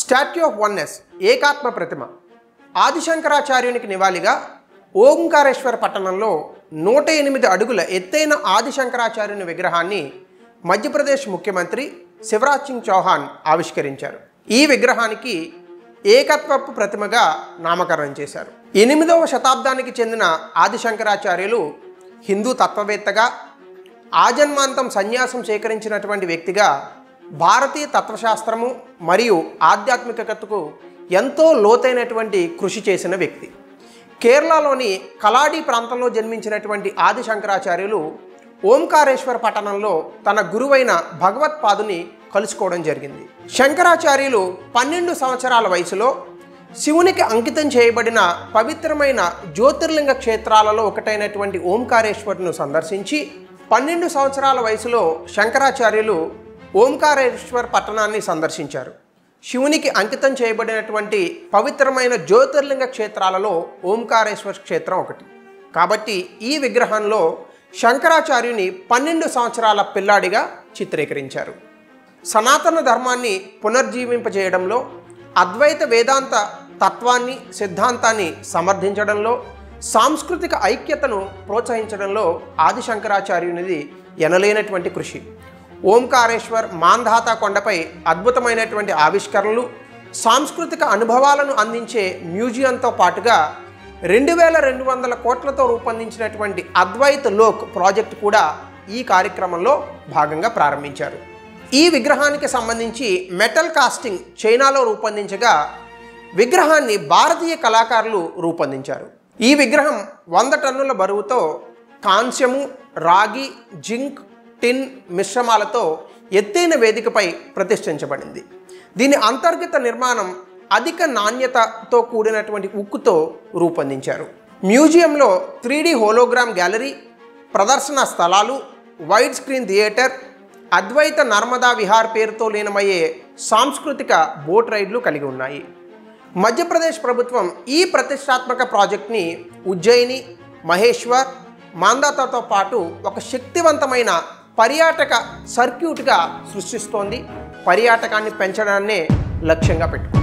Statue of oneness Ekatma Pratima. ఆదిశంకరాచార్యునికి నివాళిగా ఓంకారేశ్వర పట్టణంలో నూట ఎనిమిది అడుగుల ఎత్తైన ఆదిశంకరాచార్యుని విగ్రహాన్ని మధ్యప్రదేశ్ ముఖ్యమంత్రి శివరాజ్ సింగ్ చౌహాన్ ఆవిష్కరించారు. ఈ విగ్రహానికి ఏకత్వపు ప్రతిమగా నామకరణం చేశారు. ఎనిమిదవ శతాబ్దానికి చెందిన ఆదిశంకరాచార్యులు హిందూ తత్వవేత్తగా ఆజన్మాంతం సన్యాసం సేకరించినటువంటి వ్యక్తిగా భారతీయ తత్వశాస్త్రము మరియు ఆధ్యాత్మికతకు ఎంతో లోతైనటువంటి కృషి చేసిన వ్యక్తి. కేరళలోని కలాడి ప్రాంతంలో జన్మించినటువంటి ఆది శంకరాచార్యులు ఓంకారేశ్వర పట్టణంలో తన గురువైన భగవత్పాదుని కలుసుకోవడం జరిగింది. శంకరాచార్యులు పన్నెండు సంవత్సరాల వయసులో శివునికి అంకితం చేయబడిన పవిత్రమైన జ్యోతిర్లింగ క్షేత్రాలలో ఒకటైనటువంటి ఓంకారేశ్వరును సందర్శించి పన్నెండు సంవత్సరాల వయసులో శంకరాచార్యులు ఓంకారేశ్వర్ పట్టణాన్ని సందర్శించారు. శివునికి అంకితం చేయబడినటువంటి పవిత్రమైన జ్యోతిర్లింగ క్షేత్రాలలో ఓంకారేశ్వర్ క్షేత్రం ఒకటి. కాబట్టి ఈ విగ్రహంలో శంకరాచార్యుని పన్నెండు సంవత్సరాల పిల్లాడిగా చిత్రీకరించారు. సనాతన ధర్మాన్ని పునర్జీవింపజేయడంలో అద్వైత వేదాంత తత్వాన్ని సిద్ధాంతాన్ని సమర్థించడంలో సాంస్కృతిక ఐక్యతను ప్రోత్సహించడంలో ఆది శంకరాచార్యునిది ఎనలేనటువంటి కృషి. ఓంకారేశ్వర్ మాంధాత కొండపై అద్భుతమైనటువంటి ఆవిష్కరణలు సాంస్కృతిక అనుభవాలను అందించే మ్యూజియంతో పాటుగా రెండు వేల రెండు వందల కోట్లతో రూపొందించినటువంటి అద్వైత్ లోక్ ప్రాజెక్ట్ కూడా ఈ కార్యక్రమంలో భాగంగా ప్రారంభించారు. ఈ విగ్రహానికి సంబంధించి మెటల్ కాస్టింగ్ చైనాలో రూపొందించగా విగ్రహాన్ని భారతీయ కళాకారులు రూపొందించారు. ఈ విగ్రహం వంద టన్నుల బరువుతో కాంస్యము రాగి జింక్ టిన్ మిశ్రమాలతో ఎత్తైన వేదికపై ప్రతిష్ఠించబడింది. దీని అంతర్గత నిర్మాణం అధిక నాణ్యతతో కూడినటువంటి ఉక్కుతో రూపొందించారు. మ్యూజియంలో త్రీ హోలోగ్రామ్ గ్యాలరీ ప్రదర్శన స్థలాలు wide screen theatre Advaita Narmada Vihar పేరుతో లీనమయ్యే సాంస్కృతిక బోట్ రైడ్లు కలిగి ఉన్నాయి. మధ్యప్రదేశ్ ప్రభుత్వం ఈ ప్రతిష్టాత్మక ప్రాజెక్ట్ని ఉజ్జయిని మహేశ్వర్ మాందాతతో పాటు ఒక శక్తివంతమైన పర్యాటక సర్క్యూట్గా సృష్టిస్తోంది. పర్యాటకాన్ని పెంచడాన్నే లక్ష్యంగా పెట్టుకుంది.